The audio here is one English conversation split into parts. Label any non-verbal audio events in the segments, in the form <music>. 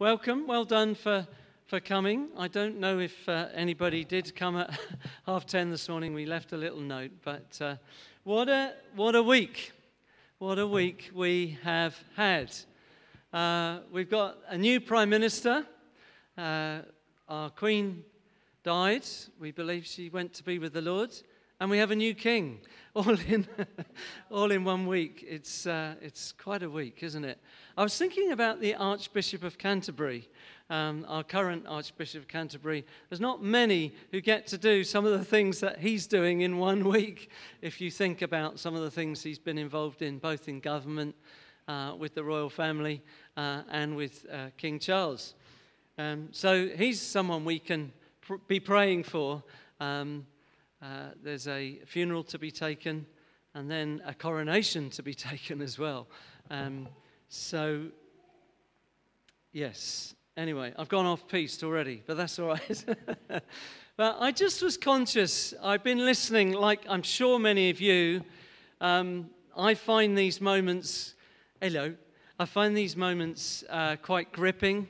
welcome. Well done for, for coming. I don't know if uh, anybody did come at <laughs> half ten this morning. We left a little note, but uh, what, a, what a week. What a week we have had. Uh, we've got a new Prime Minister. Uh, our Queen died. We believe she went to be with the Lord. And we have a new king, <laughs> all in, all in one week. It's, uh, it's quite a week, isn't it? I was thinking about the Archbishop of Canterbury, um, our current Archbishop of Canterbury. There's not many who get to do some of the things that he's doing in one week, if you think about some of the things he's been involved in, both in government, uh, with the royal family, uh, and with uh, King Charles. Um, so he's someone we can pr- be praying for. Um, uh, there's a funeral to be taken and then a coronation to be <laughs> taken as well. Um, so, yes. Anyway, I've gone off piste already, but that's all right. <laughs> but I just was conscious. I've been listening, like I'm sure many of you. Um, I find these moments, hello, I find these moments uh, quite gripping.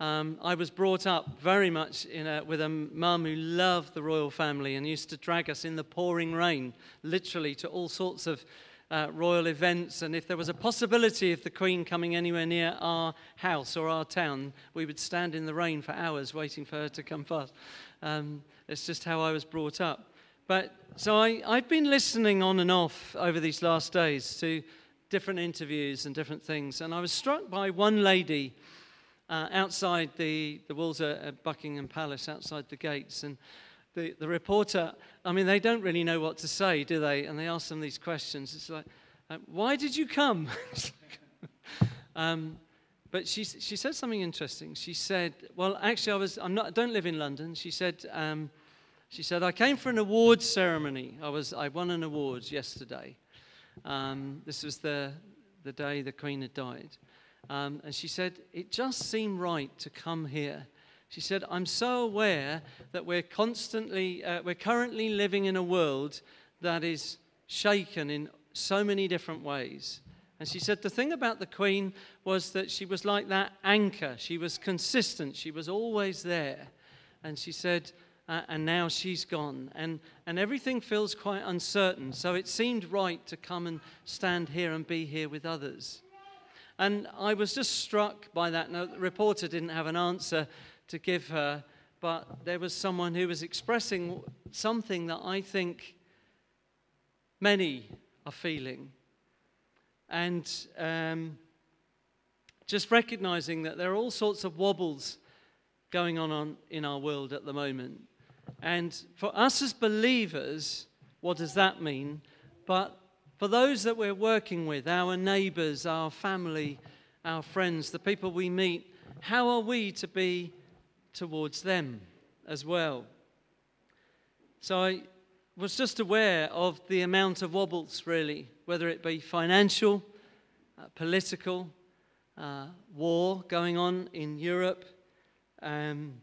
Um, I was brought up very much a, with a mum who loved the royal family and used to drag us in the pouring rain, literally, to all sorts of uh, royal events. And if there was a possibility of the Queen coming anywhere near our house or our town, we would stand in the rain for hours waiting for her to come past. Um, it's just how I was brought up. But so I, I've been listening on and off over these last days to different interviews and different things. And I was struck by one lady uh, outside the, the walls at Buckingham Palace, outside the gates. And the, the reporter, I mean, they don't really know what to say, do they? And they ask them these questions. It's like, uh, why did you come? <laughs> um, but she, she said something interesting. She said, well, actually, I, was, I'm not, I don't live in London. She said, um, she said, I came for an awards ceremony. I, was, I won an award yesterday. Um, this was the, the day the Queen had died. Um, and she said, It just seemed right to come here. She said, I'm so aware that we're constantly, uh, we're currently living in a world that is shaken in so many different ways. And she said, the thing about the Queen was that she was like that anchor. She was consistent, she was always there. And she said, uh, and now she's gone. And, and everything feels quite uncertain. So it seemed right to come and stand here and be here with others. And I was just struck by that. Now, the reporter didn't have an answer to give her, but there was someone who was expressing something that I think many are feeling. And um, just recognizing that there are all sorts of wobbles going on, on in our world at the moment. And for us as believers, what does that mean? But for those that we're working with, our neighbors, our family, our friends, the people we meet, how are we to be towards them as well? So I was just aware of the amount of wobbles, really, whether it be financial, uh, political, uh, war going on in Europe. Um,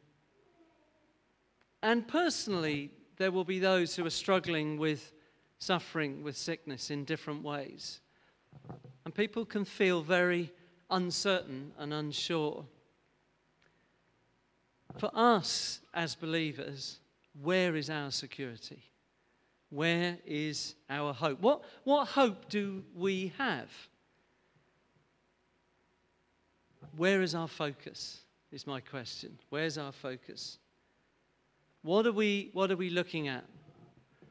and personally, there will be those who are struggling with suffering with sickness in different ways. And people can feel very uncertain and unsure. For us as believers, where is our security? Where is our hope? What, what hope do we have? Where is our focus? Is my question. Where's our focus? What are we, what are we looking at?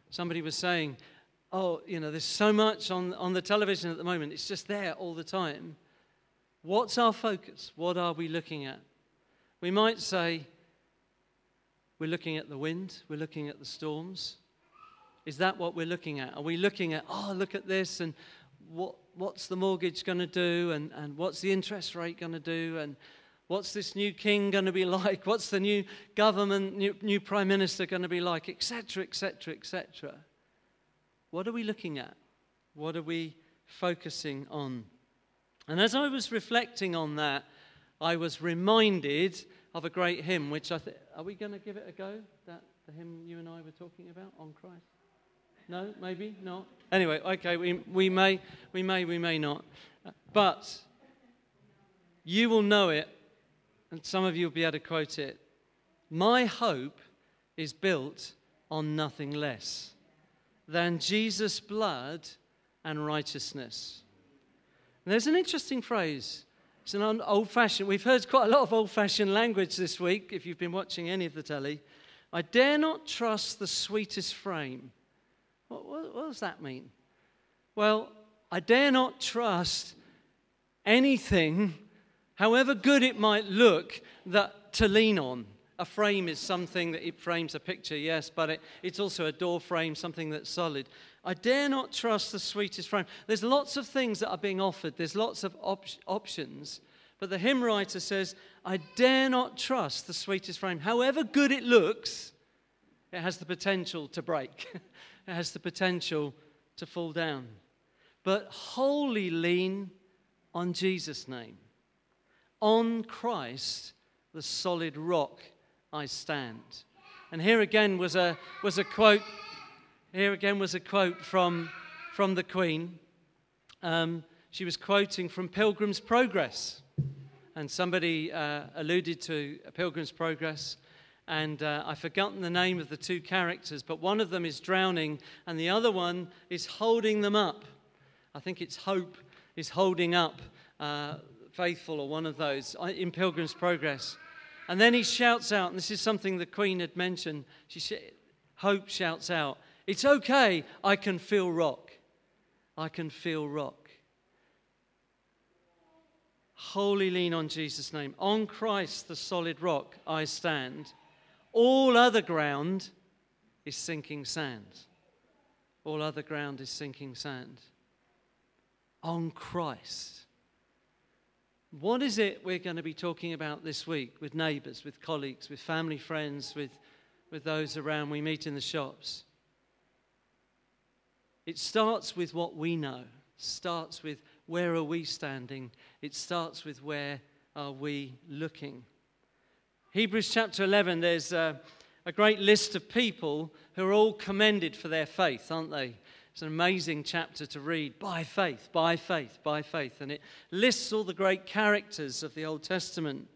Somebody was saying, oh, you know, there's so much on, on the television at the moment, it's just there all the time. What's our focus? What are we looking at? We might say, we're looking at the wind, we're looking at the storms. Is that what we're looking at? Are we looking at, oh, look at this, and what, what's the mortgage going to do, and, and what's the interest rate going to do, and what's this new king going to be <laughs> like, what's the new government, new, new prime minister going to be like, etc., etc., etc. What are we looking at? What are we focusing on? And as I was reflecting on that, I was reminded of a great hymn, which I think, are we going to give it a go? That the hymn you and I were talking about on Christ? No, maybe not. Anyway, okay, we, we may, we may, we may not. But you will know it. and some of you will be able to quote it. My hope is built on nothing less than Jesus' blood and righteousness. And there's an interesting phrase. It's an old fashioned, we've heard quite a lot of old fashioned language this week if you've been watching any of the telly. I dare not trust the sweetest frame. What, what, what does that mean? Well, I dare not trust anything, however good it might look, that to lean on. A frame is something that it frames a picture, yes, but it, it's also a door frame, something that's solid. I dare not trust the sweetest frame. There's lots of things that are being offered, there's lots of op- options. But the hymn writer says, I dare not trust the sweetest frame. However good it looks, it has the potential to break, <laughs> it has the potential to fall down. But wholly lean on Jesus' name. On Christ, the solid rock I stand. And here again was a, was a quote. Here again was a quote from, from the Queen. Um, she was quoting from Pilgrim's Progress. And somebody uh, alluded to Pilgrim's Progress. And uh, I've forgotten the name of the two characters, but one of them is drowning, and the other one is holding them up. I think it's Hope is holding up uh, Faithful, or one of those uh, in Pilgrim's Progress. And then he shouts out, and this is something the Queen had mentioned. She sh- Hope shouts out, It's okay, I can feel rock. I can feel rock. Wholly lean on Jesus' name. On Christ, the solid rock, I stand. All other ground is sinking sand. All other ground is sinking sand. On Christ. What is it we're going to be talking about this week with neighbours, with colleagues, with family friends, with, with those around we meet in the shops? It starts with what we know, starts with where are we standing, it starts with where are we looking. Hebrews chapter 11, there's a, a great list of people who are all commended for their faith, aren't they? It's an amazing chapter to read by faith, by faith, by faith. And it lists all the great characters of the Old Testament.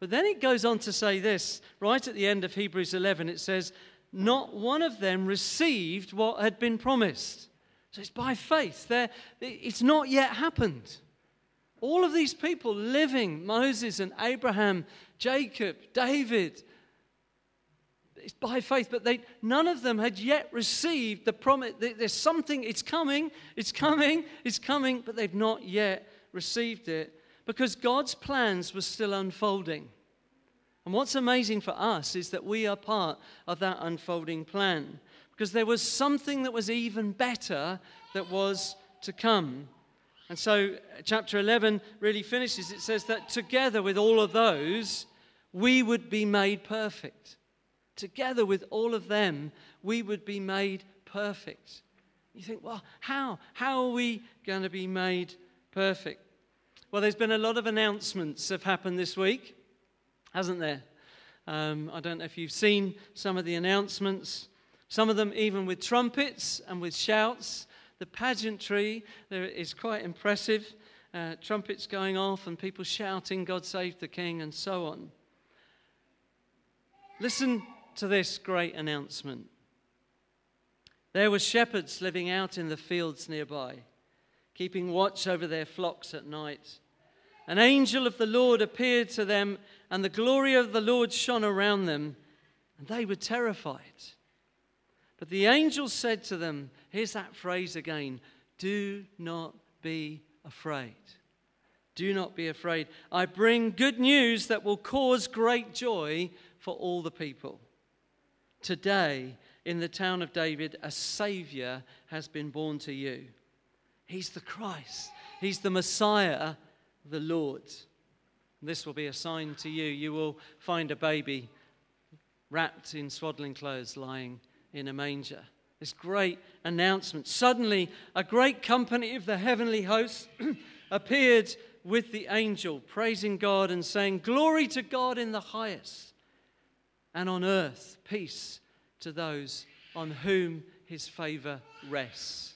But then it goes on to say this right at the end of Hebrews 11 it says, Not one of them received what had been promised. So it's by faith. They're, it's not yet happened. All of these people living, Moses and Abraham, Jacob, David, it's by faith, but they, none of them had yet received the promise. There's something, it's coming, it's coming, it's coming, but they've not yet received it because God's plans were still unfolding. And what's amazing for us is that we are part of that unfolding plan because there was something that was even better that was to come. And so, uh, chapter 11 really finishes. It says that together with all of those, we would be made perfect together with all of them, we would be made perfect. You think, well, how? How are we going to be made perfect? Well, there's been a lot of announcements have happened this week, hasn't there? Um, I don't know if you've seen some of the announcements, some of them even with trumpets and with shouts. The pageantry there is quite impressive. Uh, trumpets going off and people shouting, God save the King, and so on. Listen to this great announcement. There were shepherds living out in the fields nearby, keeping watch over their flocks at night. An angel of the Lord appeared to them, and the glory of the Lord shone around them, and they were terrified. But the angel said to them, Here's that phrase again do not be afraid. Do not be afraid. I bring good news that will cause great joy for all the people. Today, in the town of David, a Savior has been born to you. He's the Christ, He's the Messiah, the Lord. This will be a sign to you. You will find a baby wrapped in swaddling clothes lying in a manger. This great announcement. Suddenly, a great company of the heavenly hosts <clears throat> appeared with the angel, praising God and saying, Glory to God in the highest and on earth peace to those on whom his favor rests.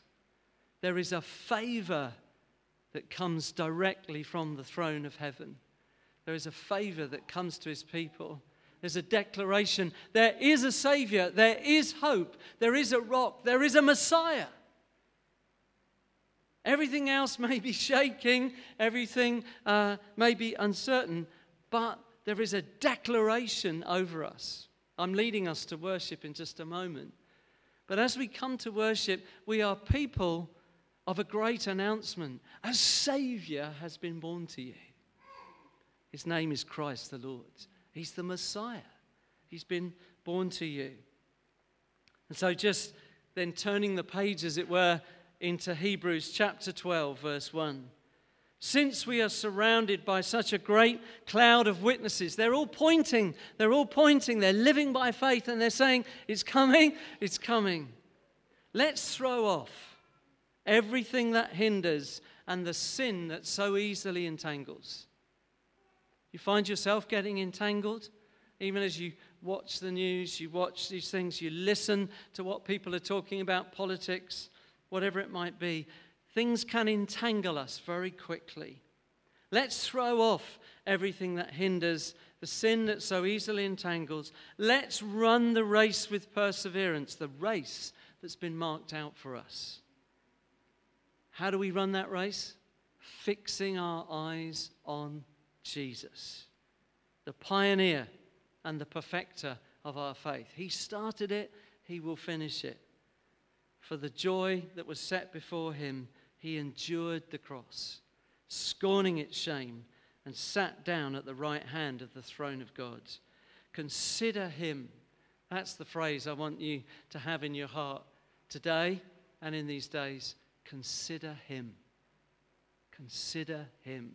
There is a favor that comes directly from the throne of heaven. There is a favor that comes to his people. There's a declaration. There is a Savior. There is hope. There is a rock. There is a Messiah. Everything else may be <laughs> shaking, everything uh, may be uncertain, but there is a declaration over us. I'm leading us to worship in just a moment. But as we come to worship, we are people of a great announcement. A Savior has been born to you. His name is Christ the Lord. He's the Messiah. He's been born to you. And so, just then turning the page, as it were, into Hebrews chapter 12, verse 1. Since we are surrounded by such a great cloud of witnesses, they're all pointing, they're all pointing, they're living by faith, and they're saying, It's coming, it's coming. Let's throw off everything that hinders and the sin that so easily entangles. You find yourself getting entangled, even as you watch the news, you watch these things, you listen to what people are talking about, politics whatever it might be, things can entangle us very quickly. Let's throw off everything that hinders, the sin that so easily entangles. Let's run the race with perseverance, the race that's been marked out for us. How do we run that race? Fixing our eyes on Jesus, the pioneer and the perfecter of our faith. He started it, he will finish it. For the joy that was set before him, he endured the cross, scorning its shame, and sat down at the right hand of the throne of God. Consider him. That's the phrase I want you to have in your heart today and in these days. Consider him. Consider him.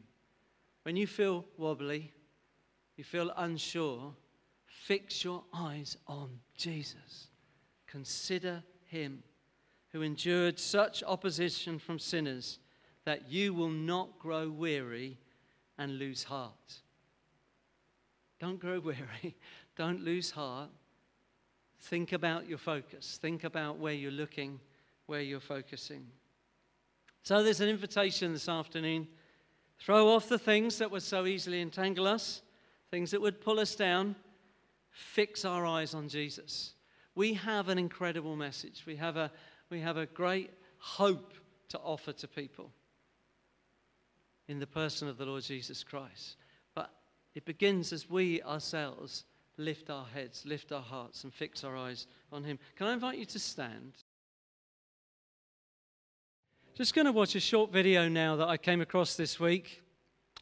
When you feel wobbly, you feel unsure, fix your eyes on Jesus. Consider him who endured such opposition from sinners that you will not grow weary and lose heart. Don't grow <laughs> weary. Don't lose heart. Think about your focus. Think about where you're looking, where you're focusing. So there's an invitation this afternoon. Throw off the things that would so easily entangle us, things that would pull us down. Fix our eyes on Jesus. We have an incredible message. We have a, we have a great hope to offer to people in the person of the Lord Jesus Christ. But it begins as we ourselves lift our heads, lift our hearts, and fix our eyes on Him. Can I invite you to stand? Just going to watch a short video now that I came across this week.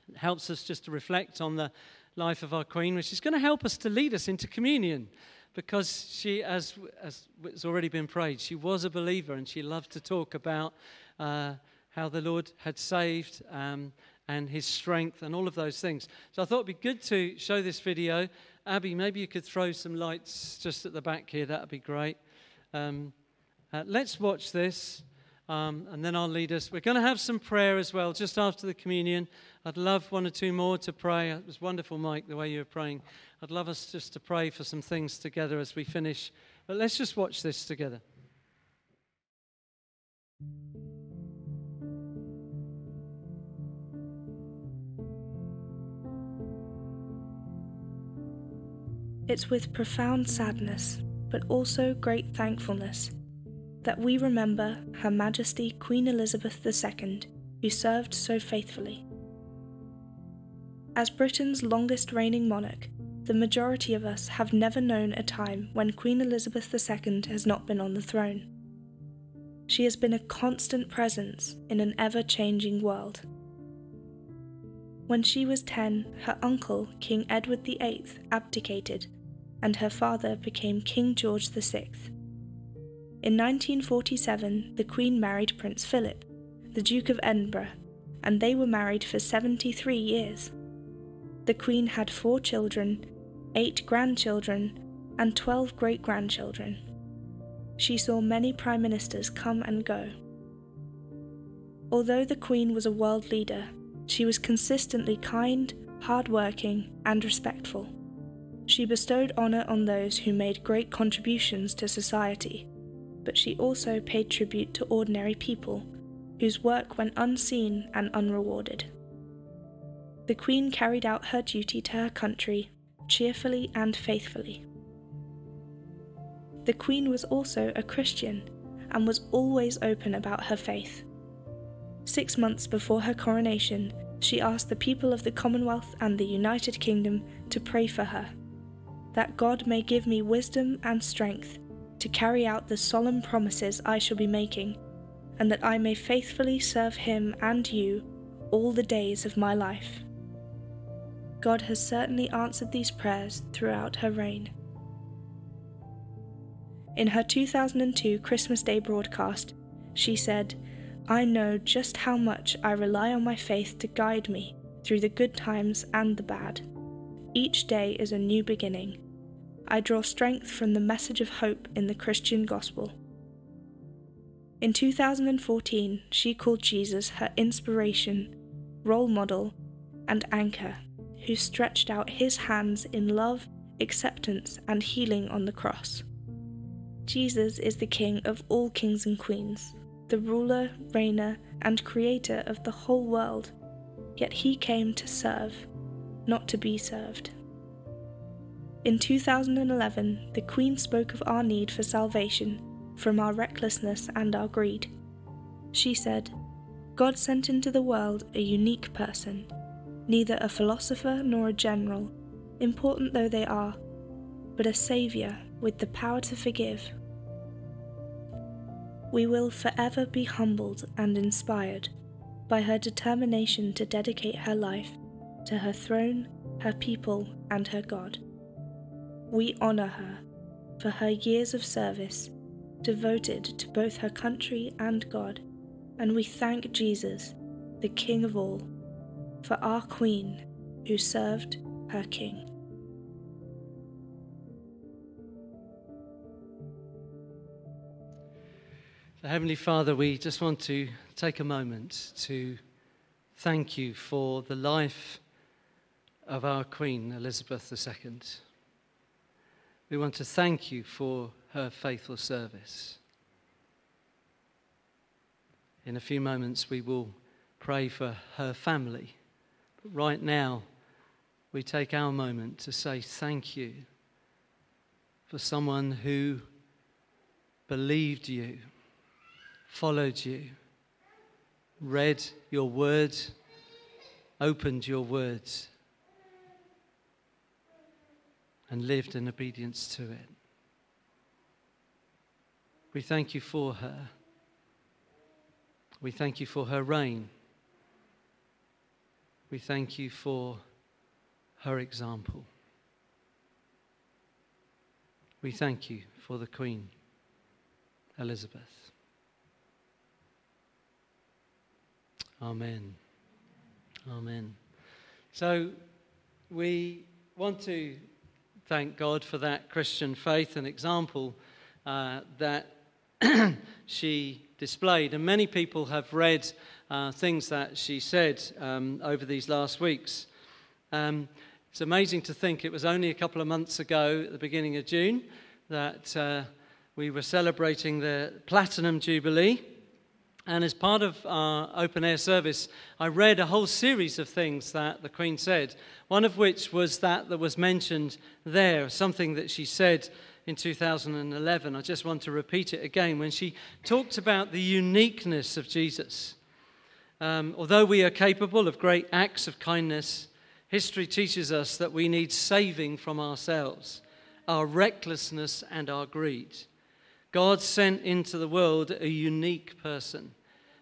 It helps us just to reflect on the life of our Queen, which is going to help us to lead us into communion because she, as, as has already been prayed, she was a believer and she loved to talk about uh, how the Lord had saved um, and his strength and all of those things. So I thought it'd be good to show this video. Abby, maybe you could throw some lights just at the back here. That would be great. Um, uh, let's watch this. Um, and then I'll lead us. We're going to have some prayer as well, just after the communion. I'd love one or two more to pray. It was wonderful, Mike, the way you were praying. I'd love us just to pray for some things together as we finish. But let's just watch this together. It's with profound sadness, but also great thankfulness that we remember Her Majesty Queen Elizabeth II, who served so faithfully. As Britain's longest reigning monarch, the majority of us have never known a time when Queen Elizabeth II has not been on the throne. She has been a constant presence in an ever changing world. When she was 10, her uncle, King Edward VIII, abdicated, and her father became King George VI. In 1947, the Queen married Prince Philip, the Duke of Edinburgh, and they were married for 73 years. The Queen had four children, eight grandchildren, and 12 great grandchildren. She saw many prime ministers come and go. Although the Queen was a world leader, she was consistently kind, hard-working, and respectful. She bestowed honour on those who made great contributions to society but she also paid tribute to ordinary people whose work went unseen and unrewarded. the Queen carried out her duty to her country cheerfully and faithfully. The Queen was also a Christian and was always open about her faith. Six months before her coronation, she asked the people of the Commonwealth and the United Kingdom to pray for her, that God may give me wisdom and strength to carry out the solemn promises I shall be making, and that I may faithfully serve Him and you all the days of my life. God has certainly answered these prayers throughout her reign. In her 2002 Christmas Day broadcast, she said, I know just how much I rely on my faith to guide me through the good times and the bad. Each day is a new beginning. I draw strength from the message of hope in the Christian gospel. In 2014, she called Jesus her inspiration, role model, and anchor, who stretched out his hands in love, acceptance, and healing on the cross. Jesus is the King of all kings and queens, the ruler, reigner, and creator of the whole world, yet he came to serve, not to be served. In 2011, the Queen spoke of our need for salvation from our recklessness and our greed. She said, God sent into the world a unique person, neither a philosopher nor a general, important though they are, but a saviour with the power to forgive. We will forever be humbled and inspired by her determination to dedicate her life to her throne, her people, and her God. We honour her for her years of service devoted to both her country and God, and we thank Jesus, the King of all, for our Queen who served her King. Heavenly Father, we just want to take a moment to thank you for the life of our Queen, Elizabeth II. We want to thank you for her faithful service. In a few moments, we will pray for her family. Right now, we take our moment to say thank you for someone who believed you followed you, read your word, opened your words, and lived in obedience to it. We thank you for her. We thank you for her reign. We thank you for her example. We thank you for the Queen, Elizabeth. Amen. Amen. So we want to thank God for that Christian faith and example uh, that <clears throat> she displayed. And many people have read uh, things that she said um, over these last weeks. Um, it's amazing to think it was only a couple of months ago, at the beginning of June, that uh, we were celebrating the Platinum Jubilee. And as part of our open air service, I read a whole series of things that the Queen said. One of which was that that was mentioned there, something that she said in 2011. I just want to repeat it again when she talked about the uniqueness of Jesus. Um, although we are capable of great acts of kindness, history teaches us that we need saving from ourselves, our recklessness, and our greed. God sent into the world a unique person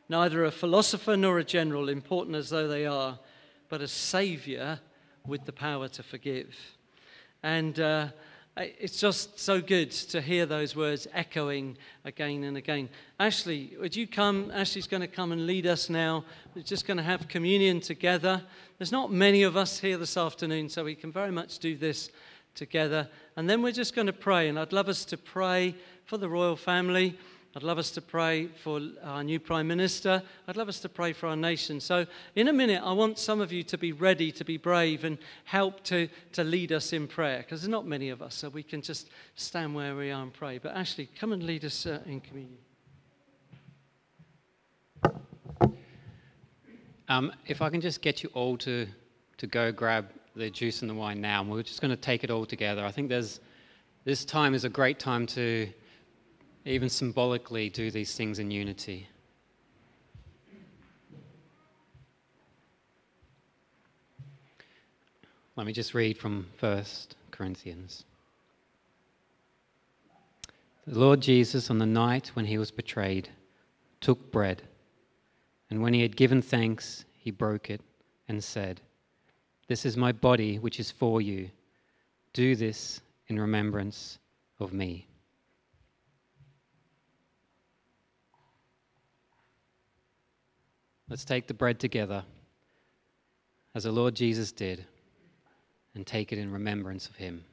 neither a philosopher nor a general, important as though they are, but a savior with the power to forgive. And uh, it's just so good to hear those words echoing again and again. Ashley, would you come? Ashley's going to come and lead us now. We're just going to have communion together. There's not many of us here this afternoon, so we can very much do this together. And then we're just going to pray. And I'd love us to pray for the royal family. I'd love us to pray for our new Prime Minister. I'd love us to pray for our nation. So, in a minute, I want some of you to be ready, to be brave, and help to, to lead us in prayer, because there's not many of us, so we can just stand where we are and pray. But, Ashley, come and lead us uh, in communion. Um, if I can just get you all to to go grab the juice and the wine now, and we're just going to take it all together. I think there's, this time is a great time to even symbolically do these things in unity. Let me just read from 1 Corinthians. The Lord Jesus, on the night when he was betrayed, took bread, and when he had given thanks, he broke it and said, This is my body, which is for you. Do this in remembrance of me. Let's take the bread together, as the Lord Jesus did, and take it in remembrance of him.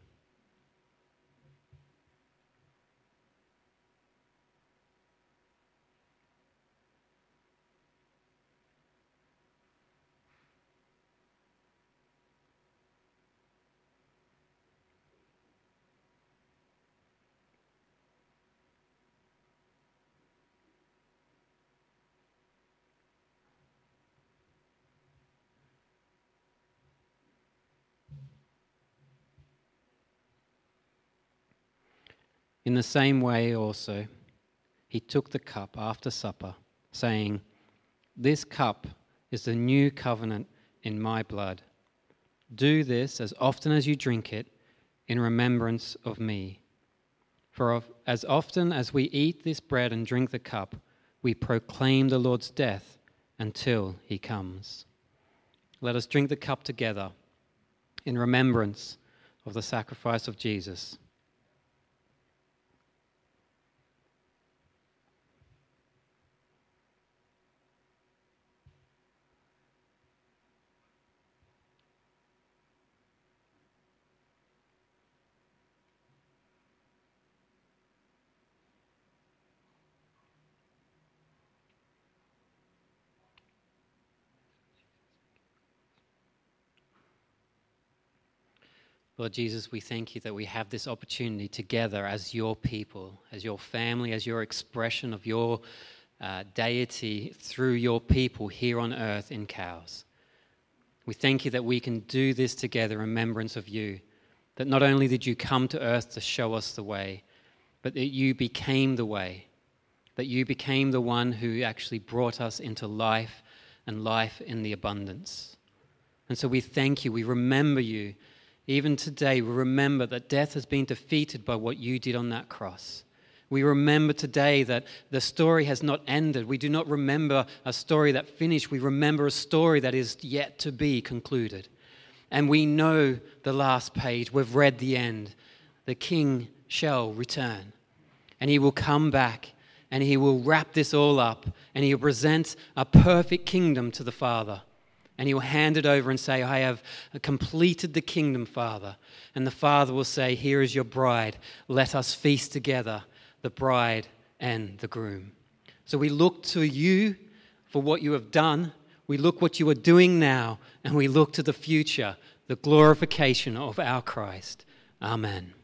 In the same way, also, he took the cup after supper, saying, This cup is the new covenant in my blood. Do this as often as you drink it in remembrance of me. For as often as we eat this bread and drink the cup, we proclaim the Lord's death until he comes. Let us drink the cup together in remembrance of the sacrifice of Jesus. Lord Jesus, we thank you that we have this opportunity together as your people, as your family, as your expression of your uh, deity through your people here on earth in Cowes. We thank you that we can do this together in remembrance of you. That not only did you come to earth to show us the way, but that you became the way. That you became the one who actually brought us into life and life in the abundance. And so we thank you. We remember you even today, we remember that death has been defeated by what you did on that cross. We remember today that the story has not ended. We do not remember a story that finished. We remember a story that is yet to be concluded. And we know the last page. We've read the end. The king shall return, and he will come back, and he will wrap this all up, and he will present a perfect kingdom to the Father and he will hand it over and say, I have completed the kingdom, Father. And the Father will say, Here is your bride. Let us feast together, the bride and the groom. So we look to you for what you have done. We look what you are doing now, and we look to the future, the glorification of our Christ. Amen.